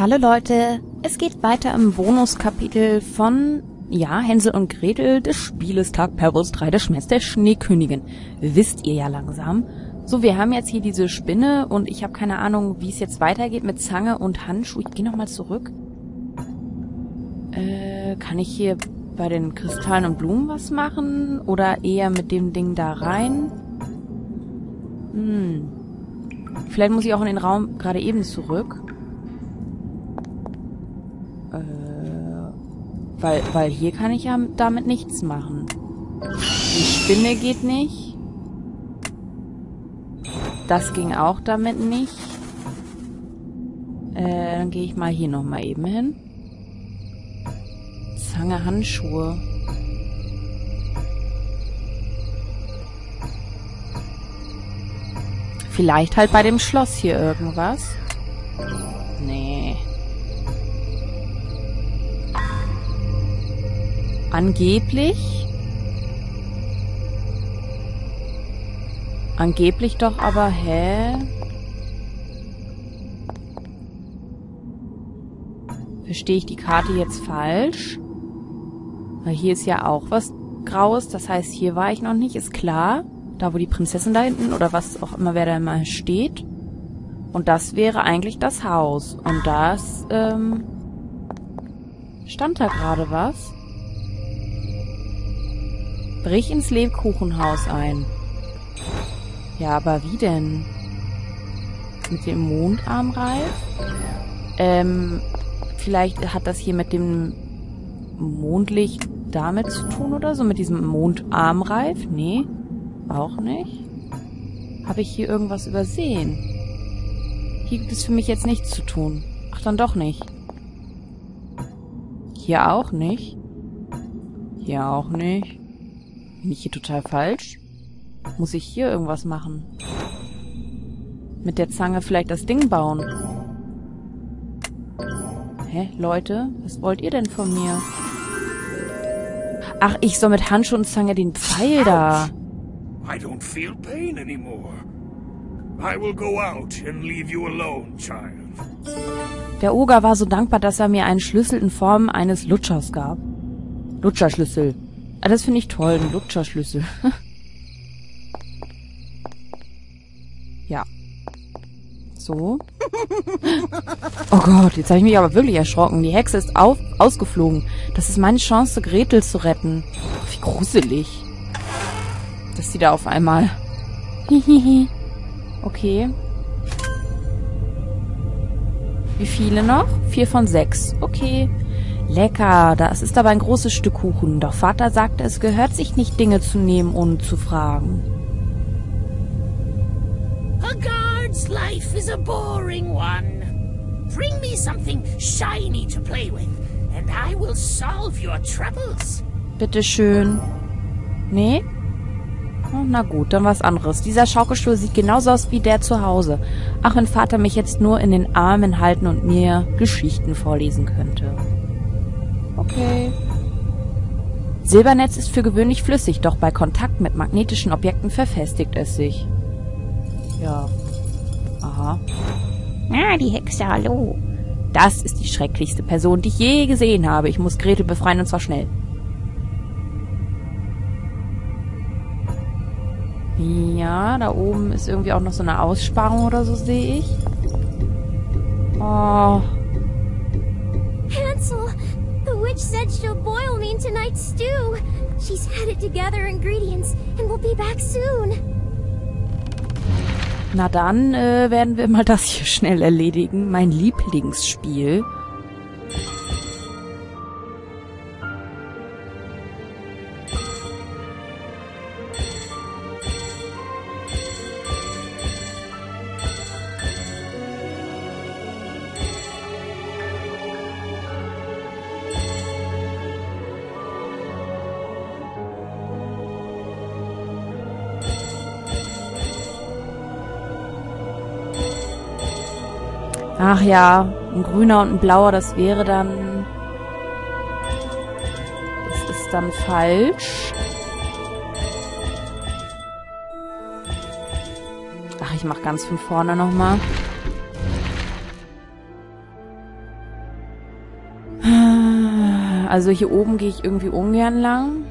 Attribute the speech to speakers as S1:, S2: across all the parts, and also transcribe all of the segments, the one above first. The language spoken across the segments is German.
S1: Hallo Leute, es geht weiter im Bonuskapitel von, ja, Hänsel und Gretel des Spieles Tag Pervus 3, der Schmerz der Schneekönigin. Wisst ihr ja langsam. So, wir haben jetzt hier diese Spinne und ich habe keine Ahnung, wie es jetzt weitergeht mit Zange und Handschuh. Ich gehe nochmal zurück. Äh, kann ich hier bei den Kristallen und Blumen was machen? Oder eher mit dem Ding da rein? Hm. Vielleicht muss ich auch in den Raum gerade eben zurück. Äh, weil, weil hier kann ich ja damit nichts machen. Die Spinne geht nicht. Das ging auch damit nicht. Äh, dann gehe ich mal hier nochmal eben hin. Zange, Handschuhe. Vielleicht halt bei dem Schloss hier irgendwas. Nee. Angeblich. Angeblich doch aber, hä? Verstehe ich die Karte jetzt falsch? Weil hier ist ja auch was Graues, das heißt, hier war ich noch nicht, ist klar. Da, wo die Prinzessin da hinten oder was auch immer, wer da immer steht. Und das wäre eigentlich das Haus. Und das, ähm... Stand da gerade was? Brich ins Lebkuchenhaus ein. Ja, aber wie denn? Mit dem Mondarmreif? Ähm, vielleicht hat das hier mit dem Mondlicht damit zu tun oder so? Mit diesem Mondarmreif? Nee, auch nicht. Habe ich hier irgendwas übersehen? Hier gibt es für mich jetzt nichts zu tun. Ach, dann doch nicht. Hier auch nicht. Hier auch nicht. Bin ich hier total falsch? Muss ich hier irgendwas machen? Mit der Zange vielleicht das Ding bauen? Hä, Leute? Was wollt ihr denn von mir? Ach, ich soll mit Handschuh und Zange den Pfeil da.
S2: I don't feel pain anymore. I will go out and leave you alone, child.
S1: Der Oger war so dankbar, dass er mir einen Schlüssel in Form eines Lutschers gab. Lutscherschlüssel. Ah, das finde ich toll, ein Lutscherschlüssel. ja. So. Oh Gott, jetzt habe ich mich aber wirklich erschrocken. Die Hexe ist auf, ausgeflogen. Das ist meine Chance, Gretel zu retten. Wie gruselig. Dass sie da auf einmal... Hihihi. okay. Wie viele noch? Vier von sechs. Okay. Lecker, das ist aber ein großes Stück Kuchen. Doch Vater sagte, es gehört sich nicht, Dinge zu nehmen, ohne zu fragen.
S3: A guard's life is a boring one. Bring me something shiny to play with, and I will solve your troubles.
S1: Bitteschön. Nee? Oh, na gut, dann was anderes. Dieser Schaukelstuhl sieht genauso aus wie der zu Hause. Ach, wenn Vater mich jetzt nur in den Armen halten und mir Geschichten vorlesen könnte. Okay. Silbernetz ist für gewöhnlich flüssig, doch bei Kontakt mit magnetischen Objekten verfestigt es sich. Ja. Aha.
S4: Ah, die Hexe, hallo.
S1: Das ist die schrecklichste Person, die ich je gesehen habe. Ich muss Gretel befreien und zwar schnell. Ja, da oben ist irgendwie auch noch so eine Aussparung oder so, sehe ich. Oh.
S4: Hansel, the witch said she'll boil me in tonight's stew. She's headed to gather ingredients and will be back soon.
S1: Na dann äh, werden wir mal das hier schnell erledigen. Mein Lieblingsspiel. Ach ja, ein grüner und ein blauer, das wäre dann... Das ist dann falsch. Ach, ich mach ganz von vorne nochmal. Also hier oben gehe ich irgendwie ungern lang.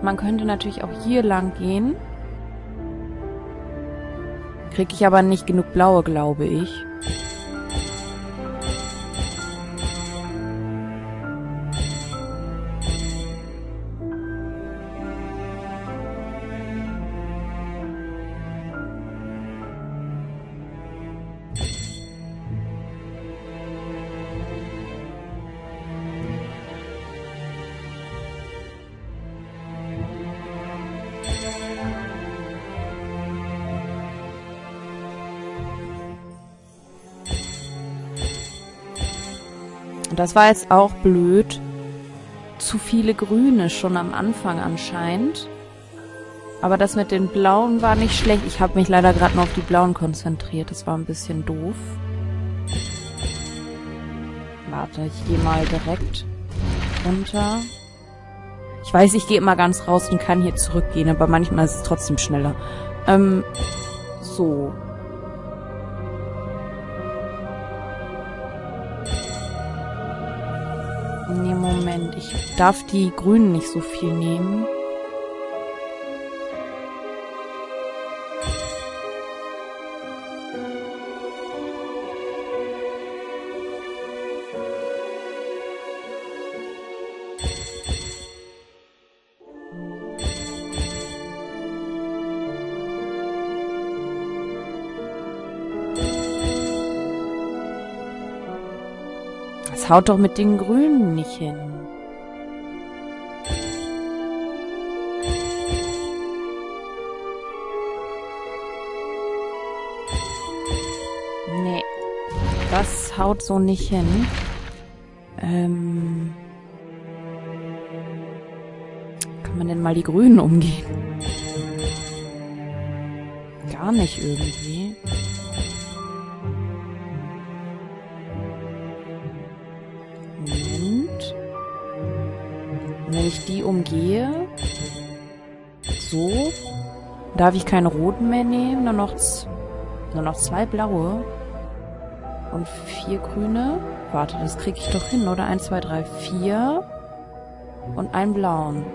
S1: Man könnte natürlich auch hier lang gehen. Kriege ich aber nicht genug blaue, glaube ich. Das war jetzt auch blöd. Zu viele Grüne schon am Anfang anscheinend. Aber das mit den Blauen war nicht schlecht. Ich habe mich leider gerade nur auf die Blauen konzentriert. Das war ein bisschen doof. Warte, ich gehe mal direkt runter. Ich weiß, ich gehe immer ganz raus und kann hier zurückgehen, aber manchmal ist es trotzdem schneller. Ähm, so. Nee, Moment. Ich darf die Grünen nicht so viel nehmen. Das haut doch mit den Grünen nicht hin. Nee. Das haut so nicht hin. Ähm. Kann man denn mal die Grünen umgehen? Gar nicht irgendwie. Wenn ich die umgehe, so, darf ich keine roten mehr nehmen, nur noch, nur noch zwei blaue und vier grüne. Warte, das kriege ich doch hin, oder? Eins, zwei, drei, vier und einen blauen.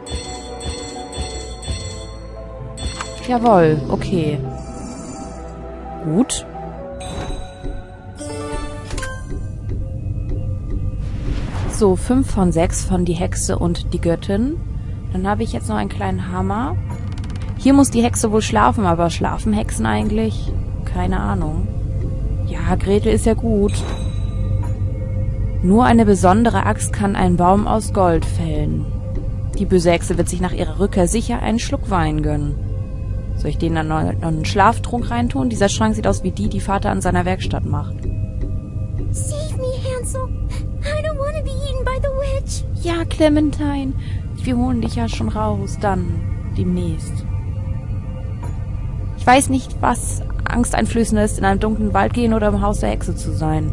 S1: Jawohl, okay. Gut. So, fünf von sechs von die Hexe und die Göttin. Dann habe ich jetzt noch einen kleinen Hammer. Hier muss die Hexe wohl schlafen, aber schlafen Hexen eigentlich? Keine Ahnung. Ja, Gretel ist ja gut. Nur eine besondere Axt kann einen Baum aus Gold fällen. Die böse Hexe wird sich nach ihrer Rückkehr sicher einen Schluck Wein gönnen. Soll ich den dann noch einen Schlaftrunk reintun? Dieser Schrank sieht aus wie die, die Vater an seiner Werkstatt macht.
S4: Save
S1: Ja, Clementine. Wir holen dich ja schon raus, dann demnächst. Ich weiß nicht, was angsteinflößender ist, in einem dunklen Wald gehen oder im Haus der Hexe zu sein.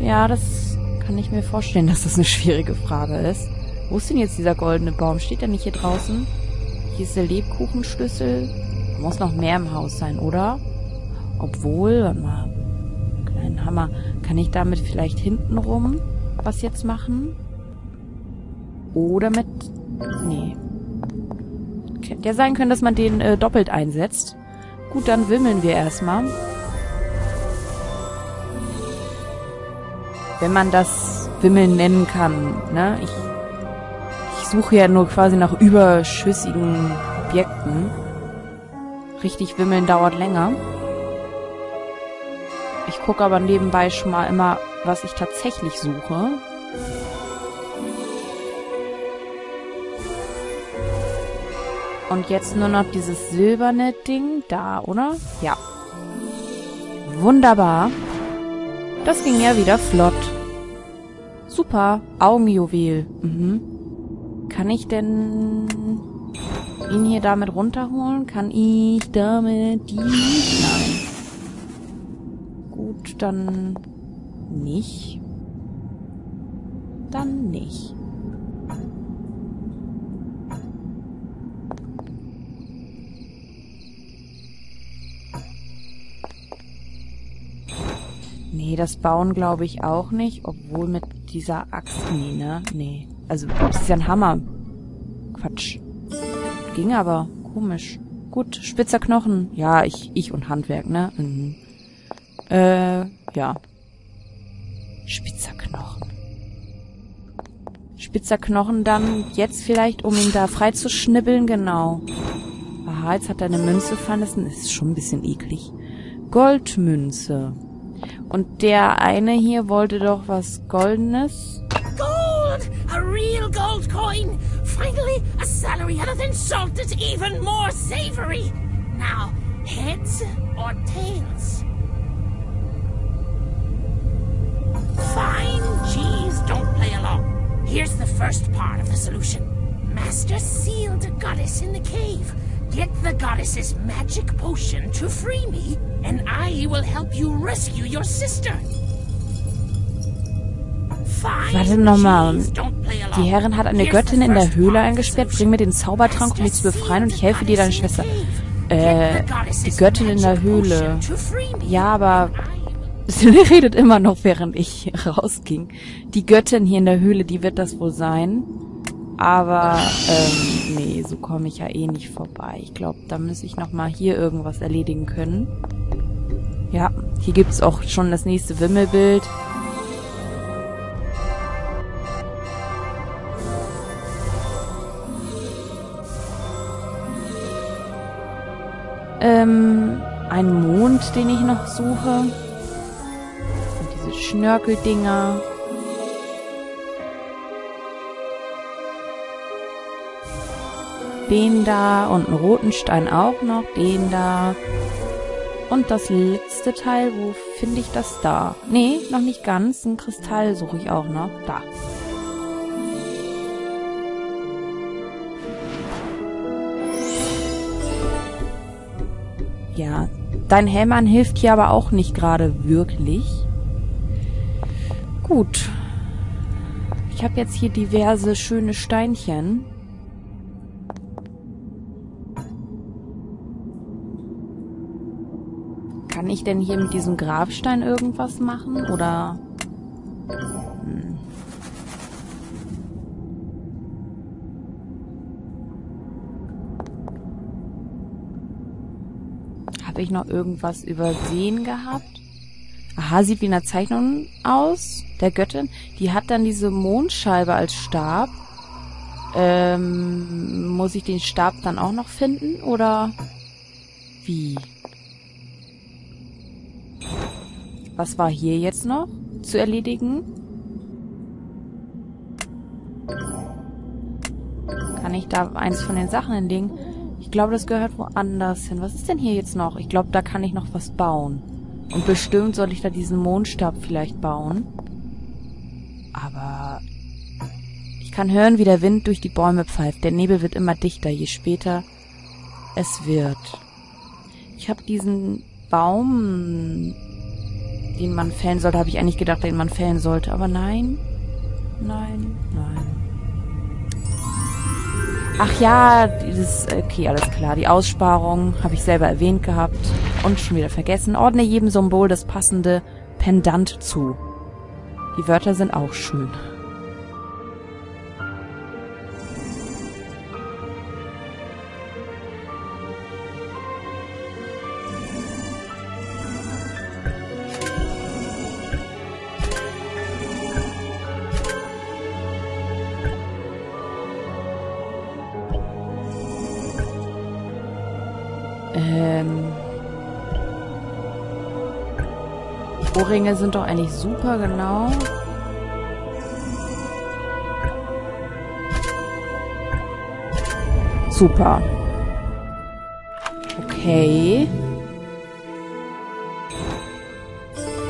S1: Ja, das kann ich mir vorstellen, dass das eine schwierige Frage ist. Wo ist denn jetzt dieser goldene Baum? Steht der nicht hier draußen? Hier ist der Lebkuchenschlüssel. Da muss noch mehr im Haus sein, oder? Obwohl, warte mal, kleinen Hammer. Kann ich damit vielleicht hintenrum was jetzt machen? Oder mit... Nee. Hätte ja sein können, dass man den äh, doppelt einsetzt. Gut, dann wimmeln wir erstmal. Wenn man das Wimmeln nennen kann, ne? Ich, ich suche ja nur quasi nach überschüssigen Objekten. Richtig wimmeln dauert länger. Ich gucke aber nebenbei schon mal immer, was ich tatsächlich suche. Und jetzt nur noch dieses silberne Ding da, oder? Ja. Wunderbar. Das ging ja wieder flott. Super. Augenjuwel. Mhm. Kann ich denn ihn hier damit runterholen? Kann ich damit die... Nein. Gut, dann nicht. Dann nicht. Nee, das Bauen glaube ich auch nicht, obwohl mit dieser Axt, nee, ne? Nee. Also, das ist ja ein Hammer. Quatsch. Ging aber. Komisch. Gut, spitzer Knochen. Ja, ich, ich und Handwerk, ne? Mhm. Äh, ja. Spitzer Knochen. Spitzer Knochen dann jetzt vielleicht, um ihn da frei zu schnibbeln, genau. Aha, jetzt hat er eine Münze fallen lassen. Das ist schon ein bisschen eklig. Goldmünze. Und der eine hier wollte doch was Goldenes.
S3: Gold! A real gold coin! Finally, a salary other than salt that's even more savory! Now, heads or tails? Fine, geez, don't play along. Here's the first part of the solution. Master sealed a goddess in the cave. Get the goddess's magic potion to free me, and I will help you rescue your sister. Fine,
S1: Warte nochmal. Die Herrin hat eine Göttin
S3: the
S1: in der Höhle eingesperrt. Bring mir den Zaubertrank, um mich zu befreien und ich helfe dir, deine Schwester. Äh, die Göttin in der Höhle. Ja, aber sie redet immer noch, während ich rausging. Die Göttin hier in der Höhle, die wird das wohl sein. Aber, ähm, nee, so komme ich ja eh nicht vorbei. Ich glaube, da muss ich nochmal hier irgendwas erledigen können. Ja, hier gibt's auch schon das nächste Wimmelbild. Ähm, ein Mond, den ich noch suche. Und diese Schnörkeldinger. Den da und einen roten Stein auch noch. Den da. Und das letzte Teil, wo finde ich das da? Nee, noch nicht ganz. Ein Kristall suche ich auch noch. Da. Ja, dein Helm hilft hier aber auch nicht gerade wirklich. Gut. Ich habe jetzt hier diverse schöne Steinchen. Ich denn hier mit diesem Grabstein irgendwas machen? Oder... Hm. Habe ich noch irgendwas übersehen gehabt? Aha, sieht wie in der Zeichnung aus, der Göttin. Die hat dann diese Mondscheibe als Stab. Ähm, muss ich den Stab dann auch noch finden? Oder wie? Was war hier jetzt noch zu erledigen? Kann ich da eins von den Sachen hinlegen? Ich glaube, das gehört woanders hin. Was ist denn hier jetzt noch? Ich glaube, da kann ich noch was bauen. Und bestimmt soll ich da diesen Mondstab vielleicht bauen. Aber ich kann hören, wie der Wind durch die Bäume pfeift. Der Nebel wird immer dichter, je später es wird. Ich habe diesen Baum, den man fällen sollte, habe ich eigentlich gedacht, den man fällen sollte. Aber nein, nein, nein. Ach ja, dieses, okay, alles klar. Die Aussparung habe ich selber erwähnt gehabt und schon wieder vergessen. Ordne jedem Symbol das passende Pendant zu. Die Wörter sind auch schön. Ohrringe sind doch eigentlich super genau. Super. Okay.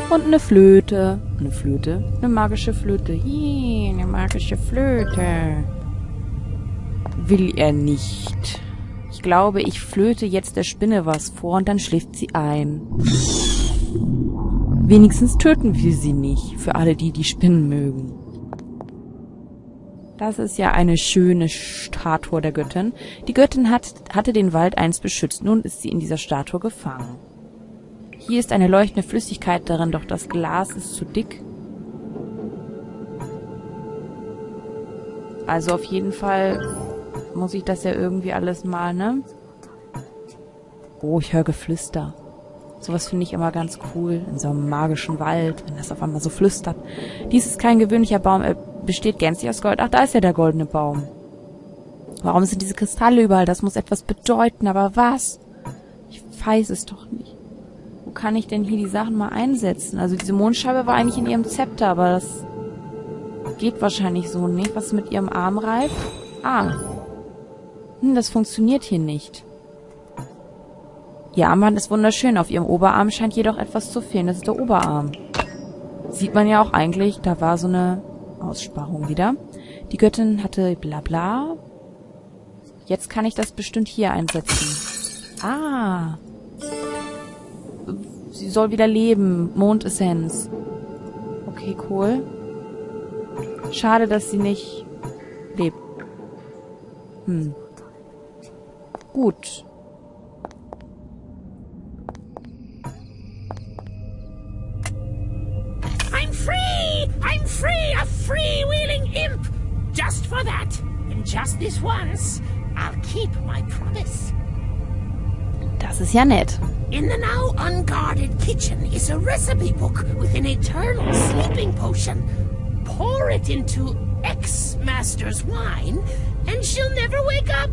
S1: Und eine Flöte. Eine Flöte? Eine magische Flöte. Hi, eine magische Flöte. Will er nicht. Ich glaube, ich flöte jetzt der Spinne was vor und dann schläft sie ein. Wenigstens töten wir sie nicht, für alle, die die Spinnen mögen. Das ist ja eine schöne Statue der Göttin. Die Göttin hat, hatte den Wald einst beschützt, nun ist sie in dieser Statue gefangen. Hier ist eine leuchtende Flüssigkeit darin, doch das Glas ist zu dick. Also auf jeden Fall muss ich das ja irgendwie alles mal, ne? Oh, ich höre Geflüster. Sowas finde ich immer ganz cool. In so einem magischen Wald, wenn das auf einmal so flüstert. Dies ist kein gewöhnlicher Baum, er besteht gänzlich aus Gold. Ach, da ist ja der goldene Baum. Warum sind diese Kristalle überall? Das muss etwas bedeuten, aber was? Ich weiß es doch nicht. Wo kann ich denn hier die Sachen mal einsetzen? Also diese Mondscheibe war eigentlich in ihrem Zepter, aber das geht wahrscheinlich so nicht. Was ist mit ihrem Armreif? Ah. Hm, das funktioniert hier nicht. Ihr Armband ist wunderschön, auf ihrem Oberarm scheint jedoch etwas zu fehlen. Das ist der Oberarm. Sieht man ja auch eigentlich, da war so eine Aussparung wieder. Die Göttin hatte bla bla. Jetzt kann ich das bestimmt hier einsetzen. Ah. Sie soll wieder leben. Mondessenz. Okay, cool. Schade, dass sie nicht lebt. Hm. Gut.
S3: This once, I'll keep my promise.
S1: Das ist ja nett.
S3: In the now unguarded kitchen is a recipe book with an eternal sleeping potion. Pour it into Ex-Master's wine, and she'll never wake up.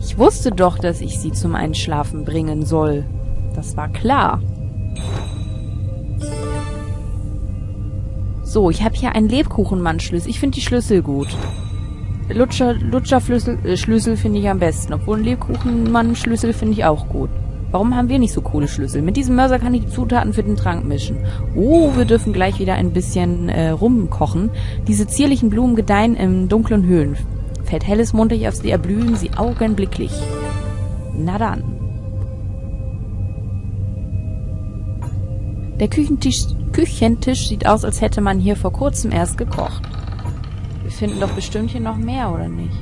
S1: Ich wusste doch, dass ich sie zum Einschlafen bringen soll. Das war klar. So, ich habe hier einen Lebkuchenmann-Schlüssel. Ich finde die Schlüssel gut. Lutscher, Lutscherflüssel, äh, Schlüssel finde ich am besten. Obwohl ein Lebkuchenmann-Schlüssel finde ich auch gut. Warum haben wir nicht so coole Schlüssel? Mit diesem Mörser kann ich die Zutaten für den Trank mischen. Oh, wir dürfen gleich wieder ein bisschen äh, rumkochen. Diese zierlichen Blumen gedeihen in dunklen Höhlen. Fällt helles Mondlicht auf sie, erblühen sie augenblicklich. Na dann. Der Küchentisch, Küchentisch sieht aus, als hätte man hier vor kurzem erst gekocht. Finden doch bestimmt hier noch mehr, oder nicht?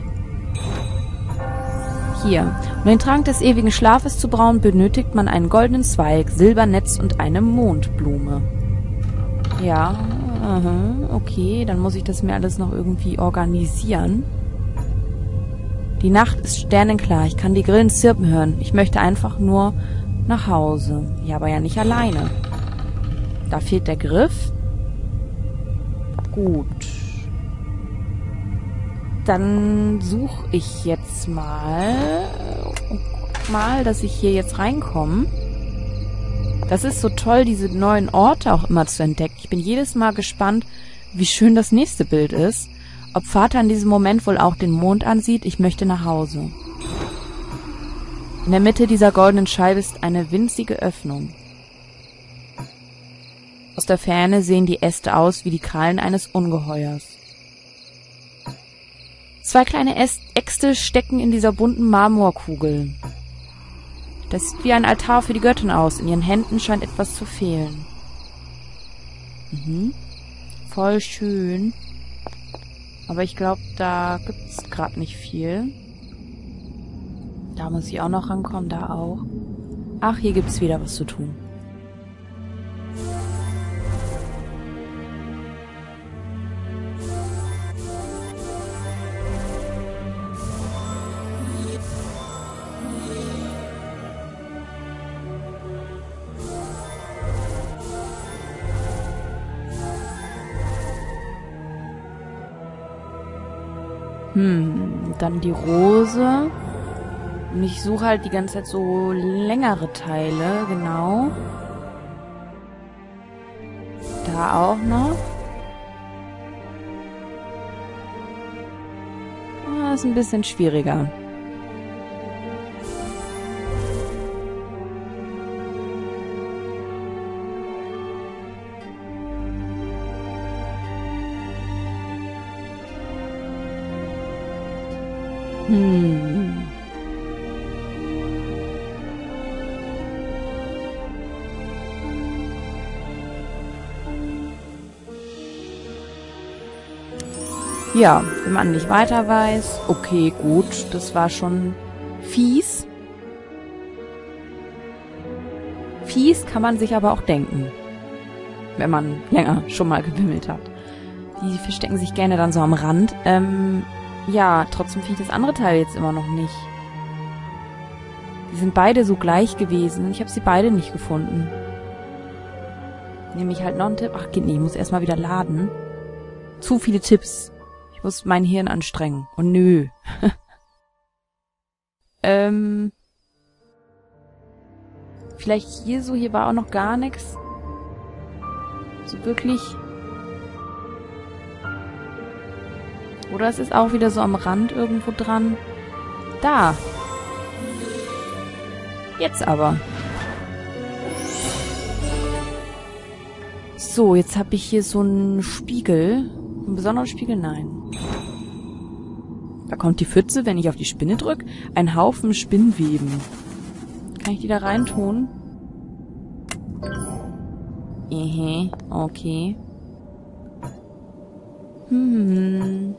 S1: Hier. Um den Trank des ewigen Schlafes zu brauen, benötigt man einen goldenen Zweig, Silbernetz und eine Mondblume. Ja, aha, okay, dann muss ich das mir alles noch irgendwie organisieren. Die Nacht ist sternenklar, ich kann die Grillen zirpen hören. Ich möchte einfach nur nach Hause. Ja, aber ja nicht alleine. Da fehlt der Griff. Gut. Dann suche ich jetzt mal und guck mal, dass ich hier jetzt reinkomme. Das ist so toll, diese neuen Orte auch immer zu entdecken. Ich bin jedes Mal gespannt, wie schön das nächste Bild ist. Ob Vater in diesem Moment wohl auch den Mond ansieht, ich möchte nach Hause. In der Mitte dieser goldenen Scheibe ist eine winzige Öffnung. Aus der Ferne sehen die Äste aus wie die Krallen eines Ungeheuers. Zwei kleine Äxte stecken in dieser bunten Marmorkugel. Das sieht wie ein Altar für die Göttin aus. In ihren Händen scheint etwas zu fehlen. Mhm. Voll schön. Aber ich glaube, da gibt's gerade nicht viel. Da muss ich auch noch rankommen, da auch. Ach, hier gibt's wieder was zu tun. Hm, dann die Rose. Und ich suche halt die ganze Zeit so längere Teile, genau. Da auch noch. Ah, ist ein bisschen schwieriger. Hm. Ja, wenn man nicht weiter weiß, okay, gut, das war schon fies. fies, kann man sich aber auch denken. Wenn man länger schon mal gewimmelt hat. Die verstecken sich gerne dann so am Rand. Ähm, ja, trotzdem finde ich das andere Teil jetzt immer noch nicht. Die sind beide so gleich gewesen. Ich habe sie beide nicht gefunden. Nehme ich halt noch einen Tipp. Ach, geht nicht. Ich muss erstmal wieder laden. Zu viele Tipps. Ich muss mein Hirn anstrengen. Und nö. ähm. Vielleicht hier so. Hier war auch noch gar nichts. So wirklich. Oder es ist auch wieder so am Rand irgendwo dran. Da. Jetzt aber. So, jetzt habe ich hier so einen Spiegel. Einen besonderen Spiegel? Nein. Da kommt die Pfütze, wenn ich auf die Spinne drücke. Ein Haufen Spinnweben. Kann ich die da reintun? Ehe, okay. Hm.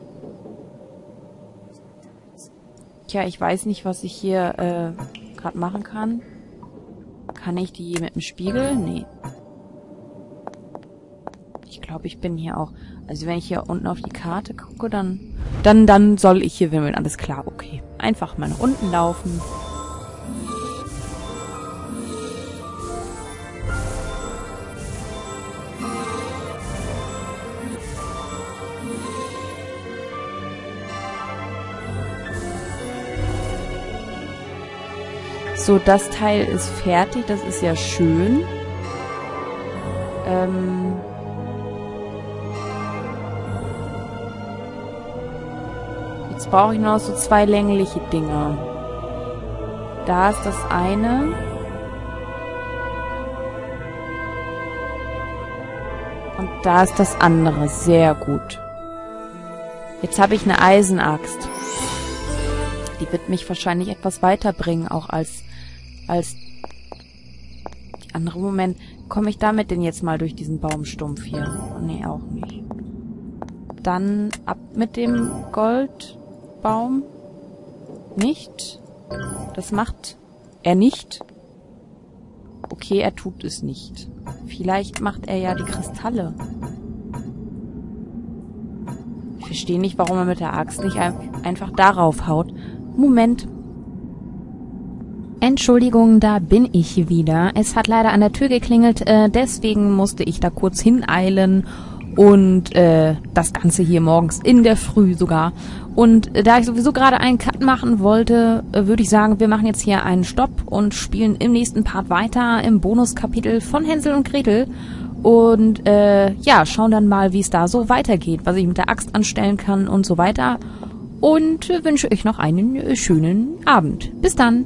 S1: Tja, ich weiß nicht, was ich hier äh, gerade machen kann. Kann ich die mit dem Spiegel? Nee. Ich glaube, ich bin hier auch. Also wenn ich hier unten auf die Karte gucke, dann, dann, dann soll ich hier wimmeln. Alles klar, okay. Einfach mal nach unten laufen. So, das Teil ist fertig. Das ist ja schön. Ähm Jetzt brauche ich noch so zwei längliche Dinger. Da ist das eine. Und da ist das andere. Sehr gut. Jetzt habe ich eine Eisenaxt. Die wird mich wahrscheinlich etwas weiterbringen, auch als als die andere Moment. Komme ich damit denn jetzt mal durch diesen Baumstumpf hier? Oh, nee, auch nicht. Dann ab mit dem Goldbaum. Nicht? Das macht er nicht. Okay, er tut es nicht. Vielleicht macht er ja die Kristalle. Ich verstehe nicht, warum er mit der Axt nicht einfach darauf haut. Moment, Entschuldigung, da bin ich wieder. Es hat leider an der Tür geklingelt, äh, deswegen musste ich da kurz hineilen und äh, das Ganze hier morgens in der Früh sogar. Und äh, da ich sowieso gerade einen Cut machen wollte, äh, würde ich sagen, wir machen jetzt hier einen Stopp und spielen im nächsten Part weiter im Bonuskapitel von Hänsel und Gretel. Und äh, ja, schauen dann mal, wie es da so weitergeht, was ich mit der Axt anstellen kann und so weiter. Und äh, wünsche euch noch einen äh, schönen Abend. Bis dann.